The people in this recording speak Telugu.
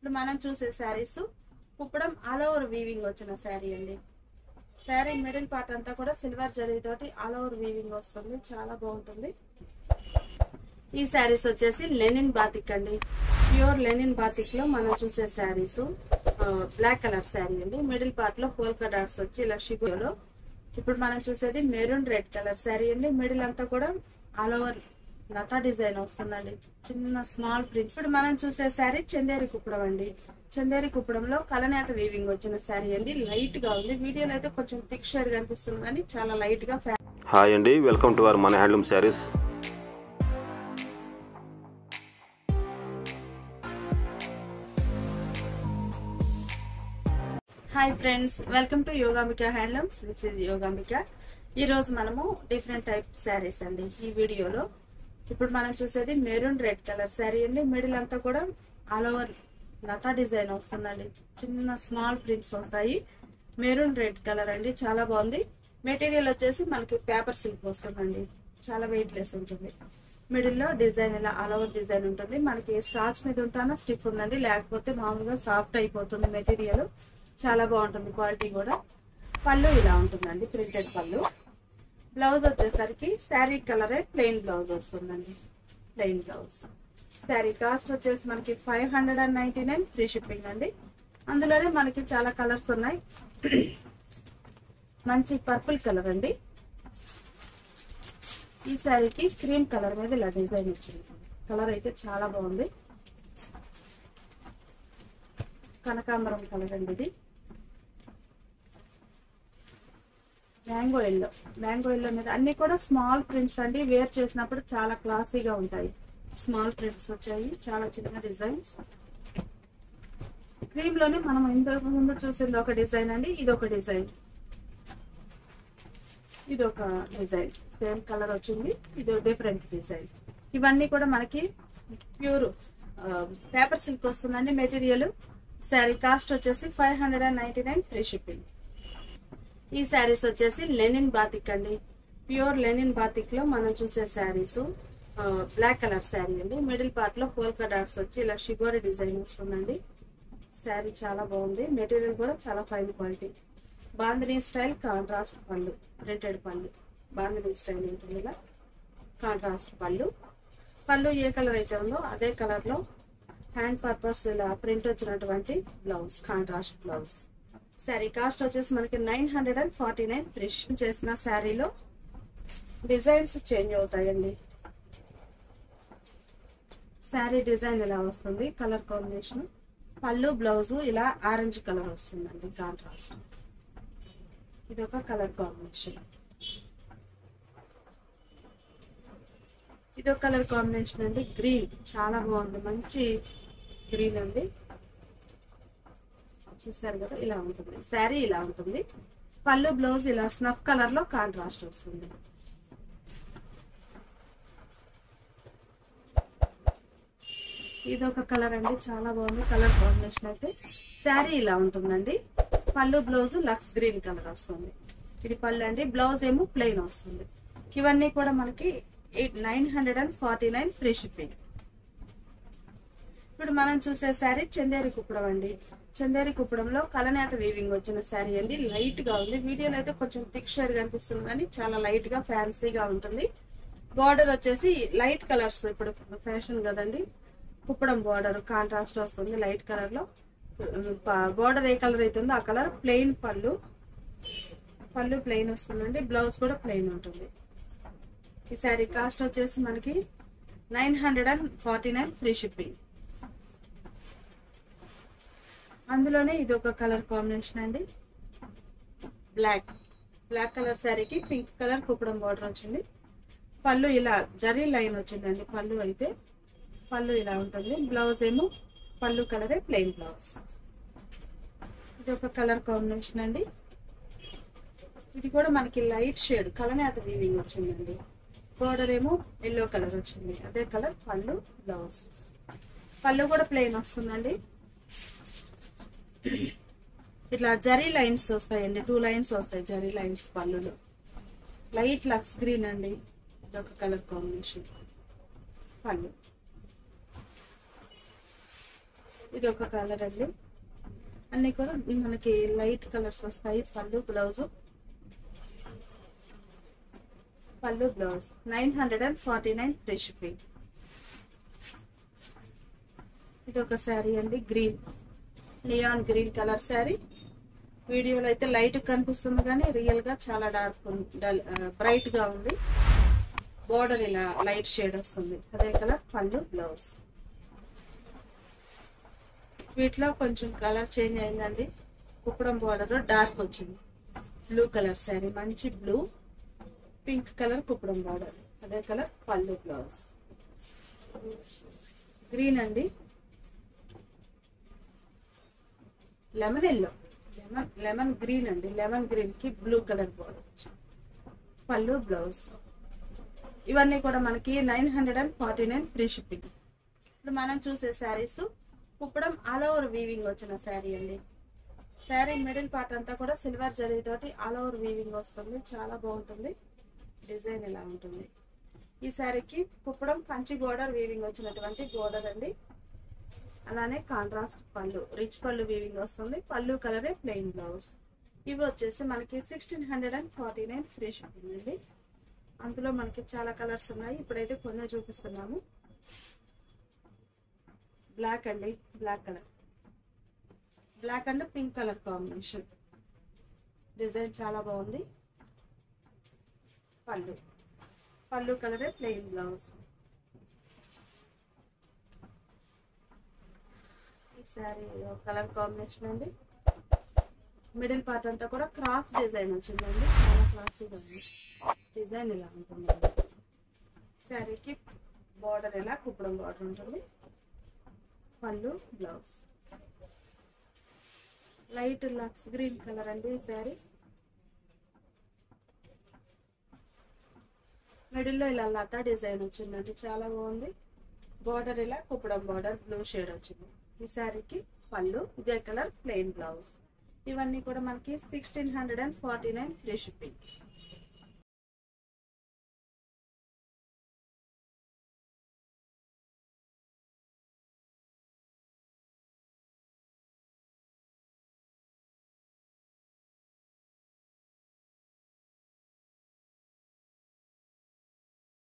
ఇప్పుడు మనం చూసే saris Kuppadam all over weaving వచ్చిన శారీ అండి. శారీ మిడిల్ పార్ట్ అంతా కూడా సిల్వర్ జరీ తోటి ఆల్ ఓవర్ వీవింగ్ వస్తుంది. చాలా బాగుంటుంది. ఈ శారీస్ వచ్చేసి లెనిన్ బాతిక్ అండి. ప్యూర్ లెనిన్ బాతిక్లో మనం చూసే శారీస్ బ్లాక్ కలర్ శారీ అండి. మిడిల్ పార్ట్లో పోల్కా డాట్స్ వచ్చి ఇలా షిబోలో ఇప్పుడు మనం చూసేది మెరూన్ రెడ్ కలర్ శారీ అండి. మిడిల్ అంతా కూడా ఆల్ ఓవర్ లతా డిజైన్ వస్తుందండి. చిన్న స్మాల్ ప్రింట్స్. ఇప్పుడు మనం చూసే శారీ చందేరి కుప్పడం అండి. చందేరి కుప్పడంలో కలనేత వీవింగ్ వచ్చిన శారీ అండి. లైట్గా ఉంది. వీడియోలో అయితే కొంచెం థిక్ షేడ్ కనిపిస్తుంది కానీ చాలా లైట్గా హాయ్ అండి. వెల్కమ్ టు అవర్ మన handloom saris hi friends welcome to Yogambika handlooms this is Yogambika ఈ రోజు మనము డిఫరెంట్ టైప్ శారీస్ అండి. ఈ వీడియోలో ఇప్పుడు మనం చూసేది మెరూన్ రెడ్ కలర్ శారీ అండి. మిడిల్ అంతా కూడా ఆల్ ఓవర్ లతా డిజైన్ వస్తుందండి. చిన్న స్మాల్ ప్రింట్స్ వస్తాయి. మెరూన్ రెడ్ కలర్ అండి. చాలా బాగుంది. మెటీరియల్ వచ్చేసి మనకి పేపర్ సిల్క్ వస్తుందండి. చాలా వెయిట్ లెస్ ఉంటుంది. మిడిల్లో డిజైన్ ఇలా ఆల్ ఓవర్ డిజైన్ ఉంటుంది. మనకి స్టార్చ్ మీద ఉంటానో స్టిఫ్ ఉందండి. లేకపోతే మామూలుగా సాఫ్ట్ అయిపోతుంది మెటీరియల్. చాలా బాగుంటుంది క్వాలిటీ కూడా. పళ్ళు ఇలా ఉంటుందండి. ప్రింటెడ్ పళ్ళు. బ్లౌజ్ వచ్చేసరికి శారీ కలరే ప్లెయిన్ బ్లౌజ్ వస్తుందండి. Plain blouse. శారీ కాస్ట్ వచ్చేసి మనకి five hundred and ninety nine free shipping అండి. అందులోనే మనకి చాలా కలర్స్ ఉన్నాయి. మంచి పర్పుల్ కలర్ అండి. ఈ శారీకి క్రీమ్ కలర్ మీద ఇలా డిజైన్ ఇచ్చింది కలర్ అయితే చాలా బాగుంది. కనకాంబరం కలర్ అండి ఇది. మ్యాంగో ఎల్లో మ్యాంగో ఎల్లో మీద అన్ని కూడా స్మాల్ ప్రింట్స్ అండి. వేర్ చేసినప్పుడు చాలా క్లాసీగా ఉంటాయి. స్మాల్ ప్రింట్స్ వచ్చాయి. చాలా చిన్న డిజైన్స్. క్రీమ్లోనే మనం ఇంతకు ముందు చూసింది ఒక డిజైన్ అండి. ఇది ఒక డిజైన్. ఇది ఒక డిజైన్. సేమ్ కలర్ వచ్చింది. ఇది డిఫరెంట్ డిజైన్. ఇవన్నీ కూడా మనకి ప్యూర్ పేపర్ సిల్క్ వస్తుందండి మెటీరియల్. శారీ కాస్ట్ వచ్చేసి five hundred and ninety nine free shipping. ఈ శారీస్ వచ్చేసి లెనిన్ బాతిక్ అండి. ప్యూర్ లెనిన్ బాతిక్లో మనం చూసే శారీస్ బ్లాక్ కలర్ శారీ అండి. మిడిల్ పార్ట్లో పోల్కా డాట్స్ వచ్చి ఇలా షిగోరి డిజైన్ వస్తుందండి. శారీ చాలా బాగుంది. మెటీరియల్ కూడా చాలా fine quality. Bandhani style contrast pallu printed pallu. Bandhani style ఉంటుంది ఇలా కాంట్రాస్ట్ పళ్ళు. పళ్ళు ఏ కలర్ అయితే ఉందో అదే కలర్లో హ్యాండ్ పర్పస్ ఇలా ప్రింట్ వచ్చినటువంటి blouse contrast blouse. Sari cost వచ్చేసి మనకి nine hundred and forty nine fresh చేసిన శారీలో డిజైన్స్ చేంజ్ అవుతాయండి. శారీ డిజైన్ ఇలా వస్తుంది? Colour combination. పళ్ళు బ్లౌజు ఇలా ఆరెంజ్ కలర్ వస్తుందండి కాంట్రాస్ట్. ఇది ఒక కలర్ కాంబినేషన్. ఇది ఒక కలర్ కాంబినేషన్ అండి గ్రీన్. చాలా బాగుంది మంచి గ్రీన్ అండి. చూసారు కదా ఇలా ఉంటుంది. శారీ ఇలా ఉంటుంది. పళ్ళు బ్లౌజ్ ఇలా స్నఫ్ కలర్లో కాంట్రాస్ట్ వస్తుంది. ఇది ఒక కలర్ అండి చాలా బాగుంది. కలర్ కాంబినేషన్ అయితే శారీ ఇలా ఉంటుందండి. పళ్ళు బ్లౌజ్ లక్స్ గ్రీన్ కలర్ వస్తుంది. ఇది పళ్ళు అండి బ్లౌజ్ ఏమో ప్లెయిన్ వస్తుంది. ఇవన్నీ కూడా మనకి eight nine hundred and forty nine free shipping. ఇప్పుడు మనం చూసే శారీ చందేరి కుప్పడం అండి. చందేరి కుప్పడంలో కలనేత వీవింగ్ వచ్చిన శారీ అండి. లైట్గా ఉంది. వీడియోలో అయితే కొంచెం థిక్ షేడ్ కనిపిస్తుంది కానీ చాలా లైట్గా ఫ్యాన్సీగా ఉంటుంది. బార్డర్ వచ్చేసి లైట్ కలర్స్ ఇప్పుడు ఫ్యాషన్ కదండి. కుప్పడం బార్డర్ కాంట్రాస్ట్ వస్తుంది లైట్ కలర్లో. బార్డర్ ఏ కలర్ అవుతుందో ఆ కలర్ ప్లెయిన్ పళ్ళు. పళ్ళు ప్లెయిన్ వస్తుందండి. బ్లౌజ్ కూడా ప్లెయిన్ ఉంటుంది. ఈ శారీ కాస్ట్ వచ్చేసి మనకి nine hundred and forty nine free shipping అందులోనే ఇది ఒక కలర్ కాంబినేషన్ అండి. బ్లాక్ బ్లాక్ కలర్ శారీకి పింక్ కలర్ కుప్పడం బార్డర్ వచ్చింది. పళ్ళు ఇలా జరీ లైన్ వచ్చిందండి పళ్ళు అయితే. పళ్ళు ఇలా ఉంటుంది. బ్లౌజ్ ఏమో పళ్ళు కలరే ప్లెయిన్ బ్లౌజ్ ఇది ఒక కలర్ కాంబినేషన్ అండి. ఇది కూడా మనకి లైట్ షేడ్ కలనేత వీవింగ్ వచ్చిందండి. బార్డర్ ఏమో ఎల్లో కలర్ వచ్చింది. అదే కలర్ పళ్ళు బ్లౌజ్ పళ్ళు కూడా ప్లెయిన్ వస్తుందండి. ఇట్లా జరీ లైన్స్ వస్తాయండి టూ లైన్స్ వస్తాయి జరీ లైన్స్ పళ్ళులో. లైట్ లక్స్ గ్రీన్ అండి ఇదొక కలర్ కాంబినేషన్. పళ్ళు. ఇది ఒక కలర్ అండి. అన్ని కూడా మనకి లైట్ కలర్స్ వస్తాయి pallu blouse. Pallu blouse. Nine hundred and forty nine free shipping ఇది ఒక శారీ అండి green. Neon green colour sari వీడియోలో అయితే లైట్ కనిపిస్తుంది కానీ రియల్గా చాలా డార్క్ డల్ బ్రైట్గా ఉంది. బోర్డర్ ఇలా లైట్ షేడ్ వస్తుంది. అదే కలర్ పళ్ళు బ్లౌజ్ వీటిలో కొంచెం కలర్ చేంజ్ అయిందండి. కుప్పడం బోర్డర్ డార్క్ వచ్చింది. బ్లూ కలర్ శారీ మంచి blue pink colour Kuppadam border అదే కలర్ పళ్ళు బ్లౌజ్ గ్రీన్ అండి. Lemon yellow lemon lemon green అండి. లెమన్ గ్రీన్కి blue colour border pallu blouse ఇవన్నీ కూడా మనకి nine hundred and forty nine free shipping. ఇప్పుడు మనం చూసే saris Kuppadam all over weaving వచ్చిన శారీ అండి. శారీ మిడిల్ పార్ట్ అంతా కూడా సిల్వర్ జరీ తోటి ఆల్ ఓవర్ వీవింగ్ వస్తుంది. చాలా బాగుంటుంది. డిజైన్ ఇలా ఉంటుంది. ఈ శారీకి కుప్పడం కంచి బోర్డర్ వీవింగ్ వచ్చినటువంటి బోర్డర్ అండి. అలానే కాంట్రాస్ట్ పళ్ళు. రిచ్ పళ్ళు వీవింగ్ వస్తుంది పళ్ళు కలరే ప్లెయిన్ బ్లౌజ్ ఇవి వచ్చేసి మనకి sixteen hundred and forty nine free shopping అండి. అందులో మనకి చాలా కలర్స్ ఉన్నాయి. ఇప్పుడైతే కొన్ని చూపిస్తున్నాము. బ్లాక్ అండి black colour black and pink colour combination design చాలా బాగుంది. పళ్ళు. పళ్ళు కలరే ప్లెయిన్ బ్లౌజ్ ఈ శారీ కలర్ కాంబినేషన్ అండి. మిడిల్ పార్ట్ అంతా కూడా క్రాస్ డిజైన్ వచ్చిందండి. చాలా క్లాసీగా ఉంది. డిజైన్ ఇలా ఉంటుంది. శారీకి బార్డర్ ఎలా కుప్పడం బార్డర్ ఉంటుంది. Pallu blouse. Light lux green colour అండి ఈ శారీ. మిడిల్లో ఇలా లతా డిజైన్ వచ్చిందండి. చాలా బాగుంది. బార్డర్ ఇలా కుప్పడం బార్డర్ బ్లూ షేడ్ వచ్చింది. ఈ శారీకి పళ్ళు ఇదే కలర్ ప్లెయిన్ బ్లౌజ్. ఇవన్నీ కూడా మనకి sixteen hundred and forty nine free shipping